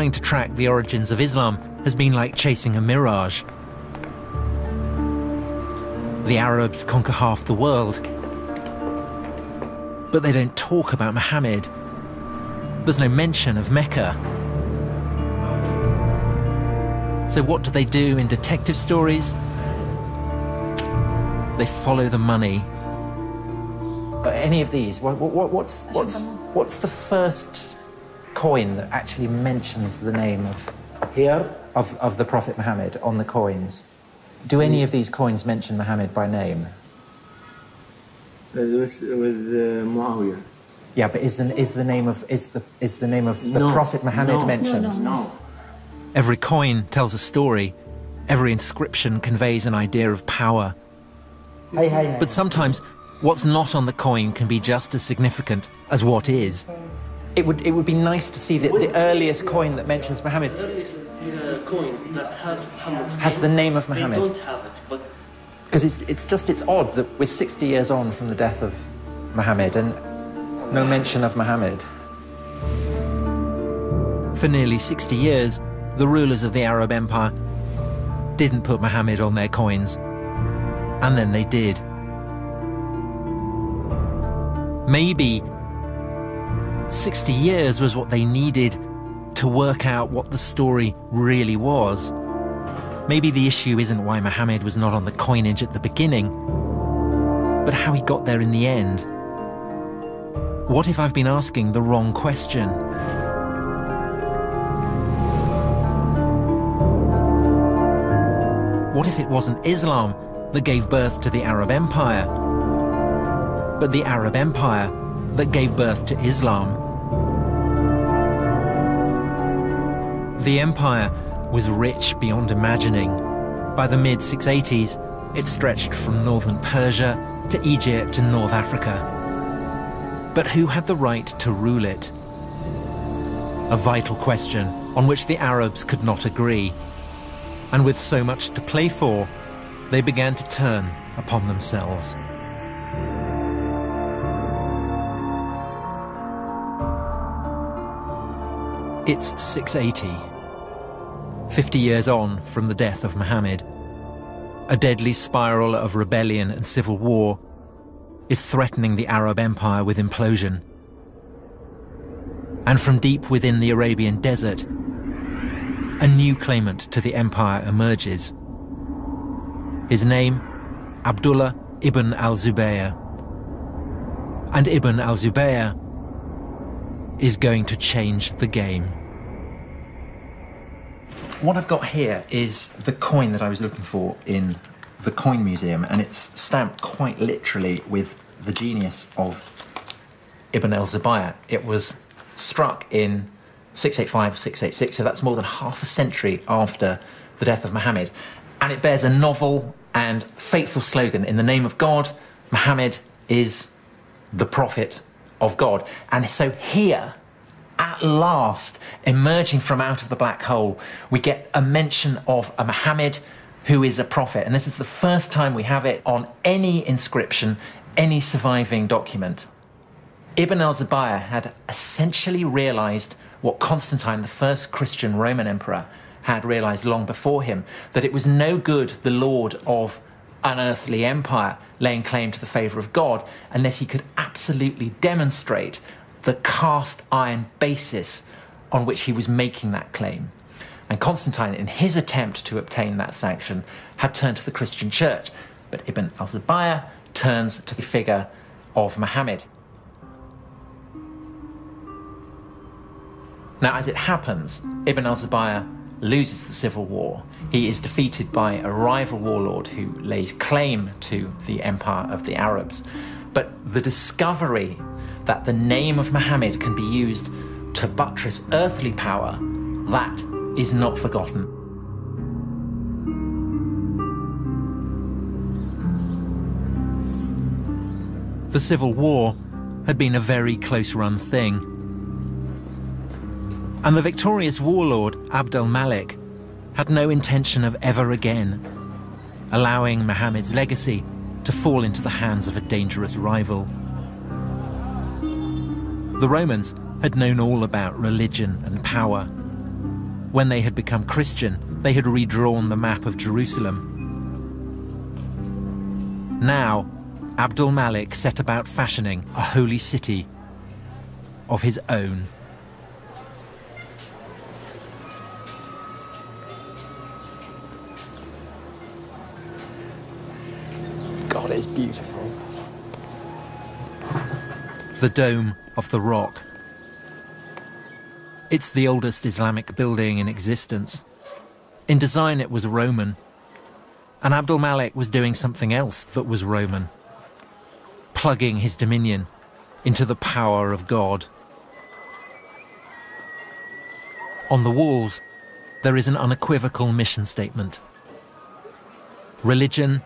Trying to track the origins of Islam has been like chasing a mirage. The Arabs conquer half the world, but they don't talk about Muhammad. There's no mention of Mecca. So, what do they do in detective stories? They follow the money. Uh, any of these? What, what, what's, what's, what's the first coin that actually mentions the name of here of, of the Prophet Muhammad on the coins. Do any of these coins mention Muhammad by name? With, with uh, Muawiyah. Yeah, but is the, is the name of is the is the name of the no, Prophet Muhammad no, mentioned? No, no, no. Every coin tells a story. Every inscription conveys an idea of power. Hey, hey, hey. But sometimes what's not on the coin can be just as significant as what is. It would it would be nice to see the, the earliest coin that mentions Muhammad. The earliest uh, coin that has Muhammad has the name of Muhammad. They don't have it, but because it's it's just it's odd that we're 60 years on from the death of Muhammad and no mention of Muhammad. For nearly 60 years, the rulers of the Arab Empire didn't put Muhammad on their coins, and then they did. Maybe 60 years was what they needed to work out what the story really was. Maybe the issue isn't why Muhammad was not on the coinage at the beginning, but how he got there in the end. What if I've been asking the wrong question? What if it wasn't Islam that gave birth to the Arab Empire, but the Arab Empire that gave birth to Islam. The empire was rich beyond imagining. By the mid 680s, it stretched from northern Persia to Egypt and North Africa. But who had the right to rule it? A vital question on which the Arabs could not agree. And with so much to play for, they began to turn upon themselves. It's 680. 50 years on from the death of Muhammad. A deadly spiral of rebellion and civil war is threatening the Arab Empire with implosion. And from deep within the Arabian desert, a new claimant to the empire emerges. His name, Abdullah ibn al Zubayr. And Ibn al Zubayr is going to change the game. What I've got here is the coin that I was looking for in the Coin Museum, and it's stamped quite literally with the genius of Ibn el Zubayr. It was struck in 685, 686, so that's more than half a century after the death of Muhammad. And it bears a novel and fateful slogan in the name of God, Muhammad is the prophet of God. And so here, at last, emerging from out of the black hole, we get a mention of a Muhammad who is a prophet. And this is the first time we have it on any inscription, any surviving document. Ibn al Zubayr had essentially realized what Constantine, the first Christian Roman emperor, had realized long before him that it was no good the lord of an earthly empire laying claim to the favor of God unless he could absolutely demonstrate the cast iron basis on which he was making that claim. And Constantine, in his attempt to obtain that sanction, had turned to the Christian church. But Ibn al Zubayr turns to the figure of Muhammad. Now, as it happens, Ibn al Zubayr loses the civil war. He is defeated by a rival warlord who lays claim to the empire of the Arabs. But the discovery that the name of Muhammad can be used to buttress earthly power, that is not forgotten. The Civil War had been a very close run thing. And the victorious warlord Abd al Malik had no intention of ever again allowing Muhammad's legacy to fall into the hands of a dangerous rival. The Romans had known all about religion and power. When they had become Christian, they had redrawn the map of Jerusalem. Now, Abdul Malik set about fashioning a holy city of his own. God, it's beautiful. The Dome of the Rock. It's the oldest Islamic building in existence. In design, it was Roman. And Abdul Malik was doing something else that was Roman, plugging his dominion into the power of God. On the walls, there is an unequivocal mission statement. Religion,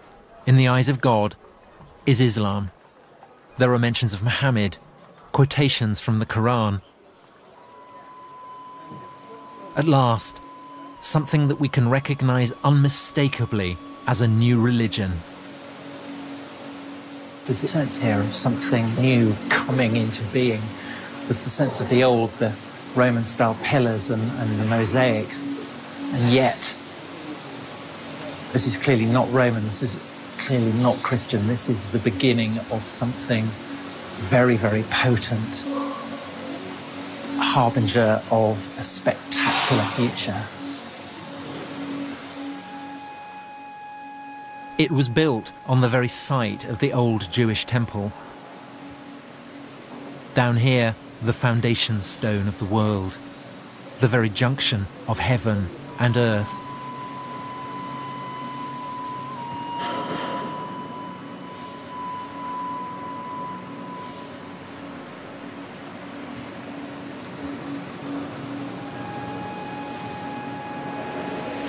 in the eyes of God, is Islam. There are mentions of Muhammad, quotations from the Quran. At last, something that we can recognize unmistakably as a new religion. There's a sense here of something new coming into being. There's the sense of the old, the Roman style pillars and, and the mosaics. And yet, this is clearly not Roman, this is clearly not Christian. This is the beginning of something very, very potent, harbinger of a spectacular future. It was built on the very site of the old Jewish temple. Down here, the foundation stone of the world, the very junction of heaven and earth.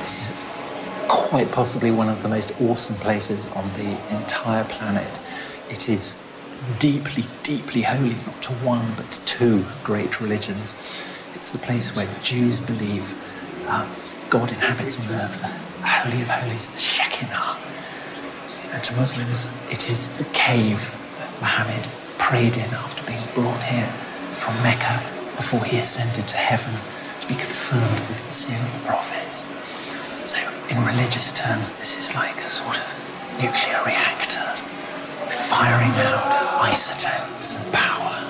This is quite possibly one of the most awesome places on the entire planet. It is deeply, deeply holy, not to one, but to two great religions. It's the place where Jews believe um, God inhabits on earth, the Holy of Holies, the Shekinah. And to Muslims, it is the cave that Muhammad prayed in after being brought here from Mecca before he ascended to heaven to be confirmed as the seal of the prophets. So, in religious terms, this is like a sort of nuclear reactor firing out isotopes and power.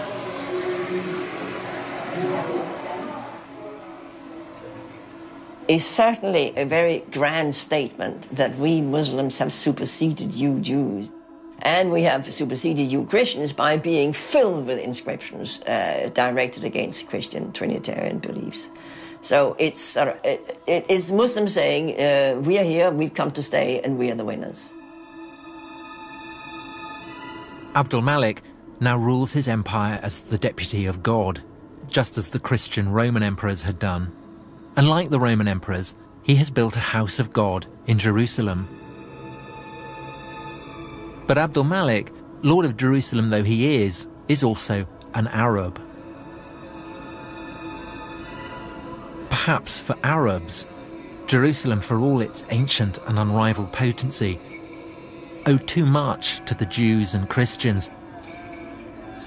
Is certainly a very grand statement that we Muslims have superseded you Jews. And we have superseded you Christians by being filled with inscriptions uh, directed against Christian Trinitarian beliefs. So it's, uh, it, it's Muslims saying, uh, we are here, we've come to stay, and we are the winners. Abdul Malik now rules his empire as the deputy of God, just as the Christian Roman emperors had done. And like the Roman emperors, he has built a house of God in Jerusalem. But Abdul Malik, Lord of Jerusalem though he is, is also an Arab. Perhaps for Arabs, Jerusalem, for all its ancient and unrivaled potency, owed too much to the Jews and Christians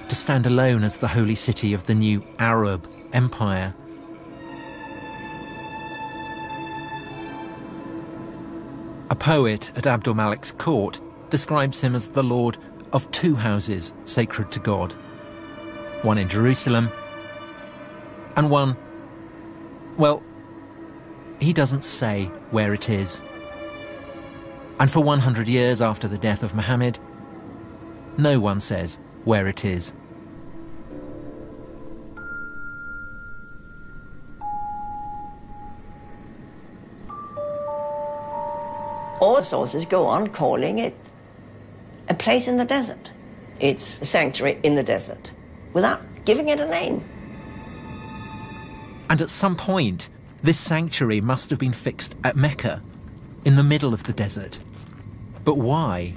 to stand alone as the holy city of the new Arab empire. A poet at Abdul Malik's court describes him as the lord of two houses sacred to God one in Jerusalem and one, well, he doesn't say where it is. And for 100 years after the death of Muhammad, no one says where it is. All sources go on calling it a place in the desert. It's a sanctuary in the desert without giving it a name. And at some point, this sanctuary must have been fixed at Mecca, in the middle of the desert. But why?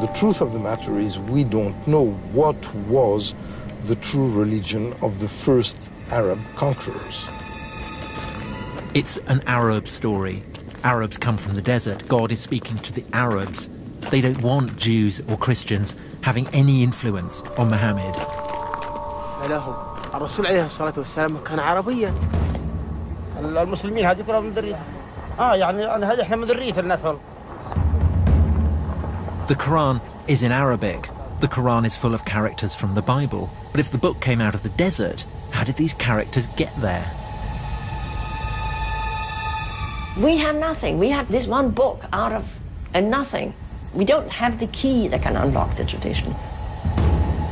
The truth of the matter is, we don't know what was the true religion of the first Arab conquerors. It's an Arab story. Arabs come from the desert. God is speaking to the Arabs. They don't want Jews or Christians having any influence on Muhammad. لهم الرسول عليه الصلاة والسلام كان عربيا المسلمين هذه كلها من ذريته اه يعني هذه احنا من ذرية النسل The Quran is in Arabic. The Quran is full of characters from the Bible. But if the book came out of the desert, how did these characters get there? We have nothing. We have this one book out of a nothing. We don't have the key that can unlock the tradition.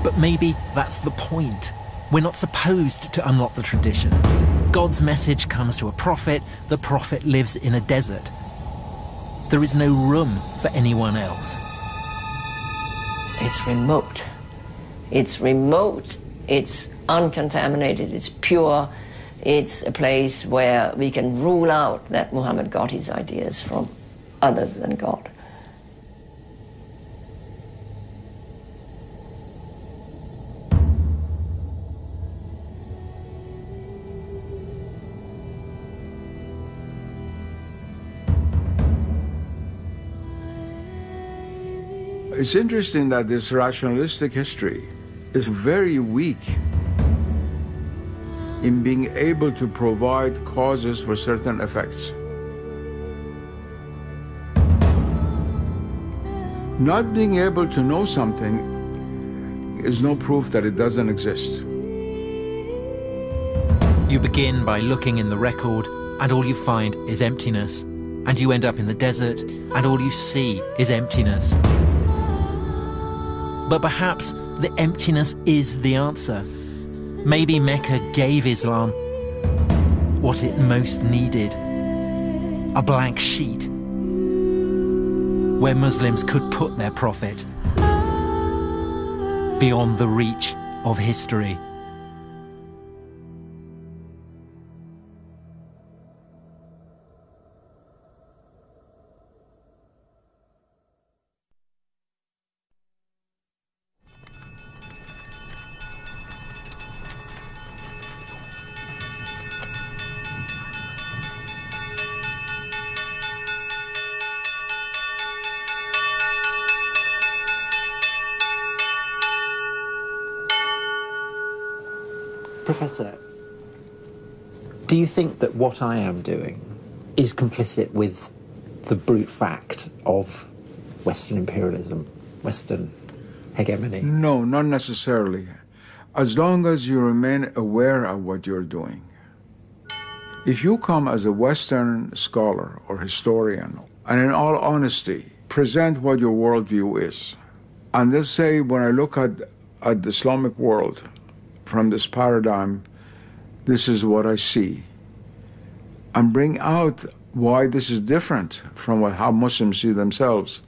But maybe that's the point. We're not supposed to unlock the tradition. God's message comes to a prophet, the prophet lives in a desert. There is no room for anyone else. It's remote. It's remote, it's uncontaminated, it's pure. It's a place where we can rule out that Muhammad got his ideas from others than God. It's interesting that this rationalistic history is very weak in being able to provide causes for certain effects. Not being able to know something is no proof that it doesn't exist. You begin by looking in the record, and all you find is emptiness. And you end up in the desert, and all you see is emptiness. But perhaps the emptiness is the answer. Maybe Mecca gave Islam what it most needed a blank sheet where Muslims could put their prophet beyond the reach of history. Professor, do you think that what I am doing is complicit with the brute fact of Western imperialism, Western hegemony? No, not necessarily. As long as you remain aware of what you're doing. If you come as a Western scholar or historian, and in all honesty, present what your worldview is, and let's say when I look at, at the Islamic world from this paradigm, this is what I see, and bring out why this is different from what, how Muslims see themselves,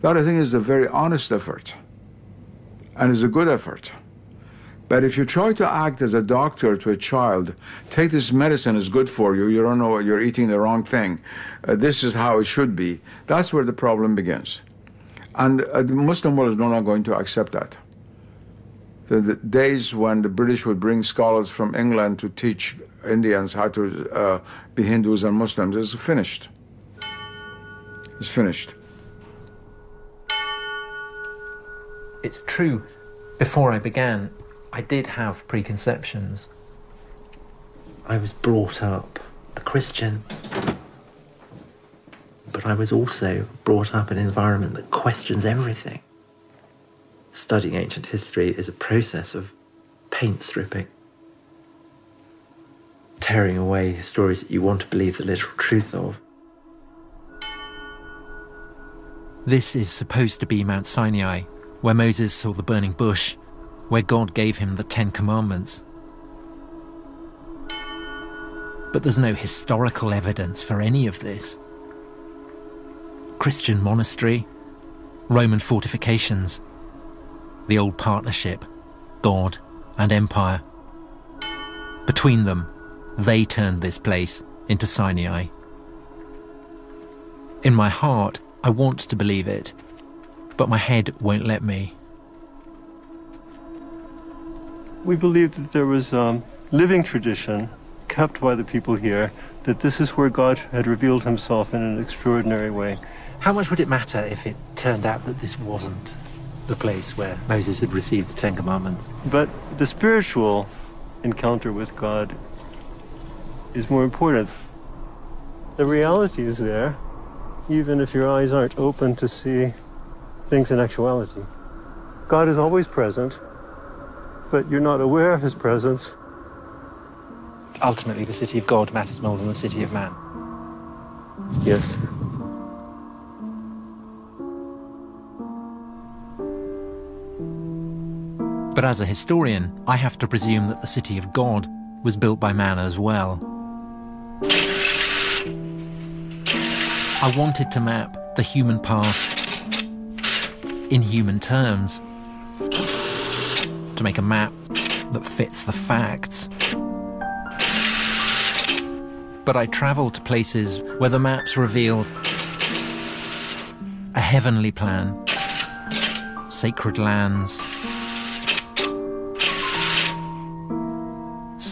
that I think is a very honest effort and is a good effort. But if you try to act as a doctor to a child, take this medicine is good for you, you don't know what you're eating the wrong thing, uh, this is how it should be, that's where the problem begins. And uh, the Muslim world is not going to accept that. The, the, days when the British would bring scholars from England to teach Indians how to uh, be Hindus and Muslims is finished. It's finished. It's true, before I began, I did have preconceptions. I was brought up a Christian, but I was also brought up in an environment that questions everything. Studying ancient history is a process of paint stripping, tearing away stories that you want to believe the literal truth of. This is supposed to be Mount Sinai, where Moses saw the burning bush where God gave him the Ten Commandments. But there's no historical evidence for any of this. Christian monastery, Roman fortifications, the old partnership, God and empire. Between them, they turned this place into Sinai. In my heart, I want to believe it, but my head won't let me. We believed that there was a living tradition kept by the people here, that this is where God had revealed himself in an extraordinary way. How much would it matter if it turned out that this wasn't the place where Moses had received the Ten Commandments? But the spiritual encounter with God is more important. The reality is there, even if your eyes aren't open to see things in actuality. God is always present, but you're not aware of his presence. Ultimately, the city of God matters more than the city of man. Yes. But as a historian, I have to presume that the city of God was built by man as well. I wanted to map the human past in human terms to make a map that fits the facts. But I travelled to places where the maps revealed a heavenly plan, sacred lands,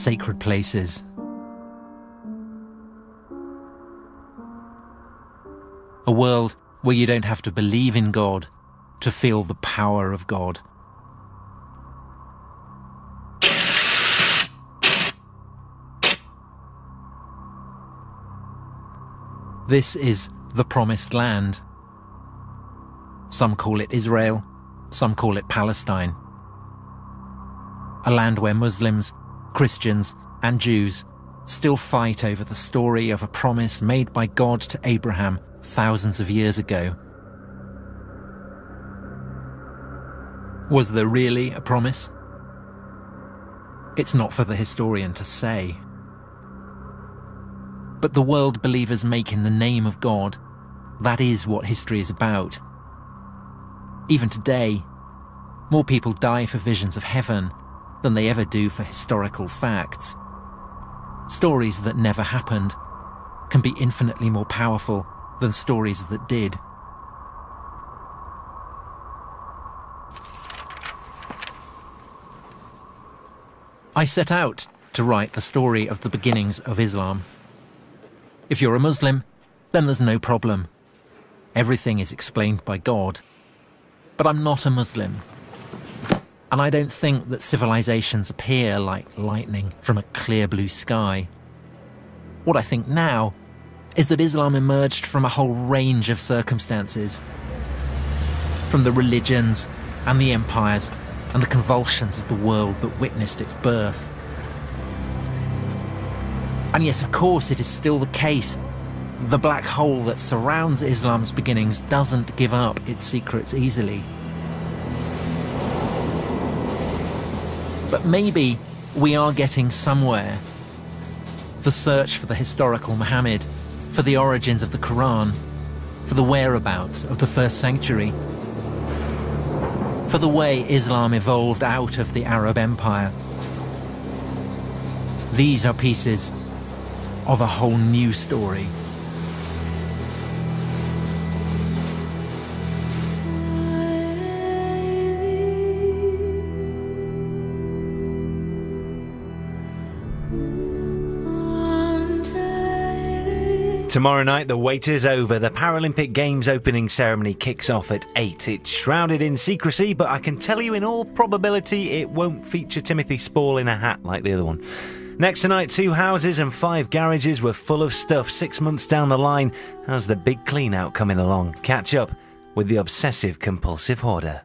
sacred places. A world where you don't have to believe in God to feel the power of God. This is the Promised Land. Some call it Israel, some call it Palestine. A land where Muslims, Christians, and Jews still fight over the story of a promise made by God to Abraham thousands of years ago. Was there really a promise? It's not for the historian to say. But the world believers make in the name of God, that is what history is about. Even today, more people die for visions of heaven than they ever do for historical facts. Stories that never happened can be infinitely more powerful than stories that did. I set out to write the story of the beginnings of Islam. If you're a Muslim, then there's no problem. Everything is explained by God. But I'm not a Muslim. And I don't think that civilizations appear like lightning from a clear blue sky. What I think now is that Islam emerged from a whole range of circumstances. From the religions and the empires and the convulsions of the world that witnessed its birth And yes, of course, it is still the case. The black hole that surrounds Islam's beginnings doesn't give up its secrets easily. But maybe we are getting somewhere. The search for the historical Muhammad, for the origins of the Quran, for the whereabouts of the first sanctuary, for the way Islam evolved out of the Arab Empire. These are pieces of a whole new story. Tomorrow night, the wait is over. The Paralympic Games opening ceremony kicks off at 8. It's shrouded in secrecy, but I can tell you in all probability it won't feature Timothy Spall in a hat like the other one. Next tonight, two houses and five garages were full of stuff. Six months down the line, how's the big clean out coming along? Catch up with the obsessive compulsive hoarder.